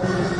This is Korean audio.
감사합니다.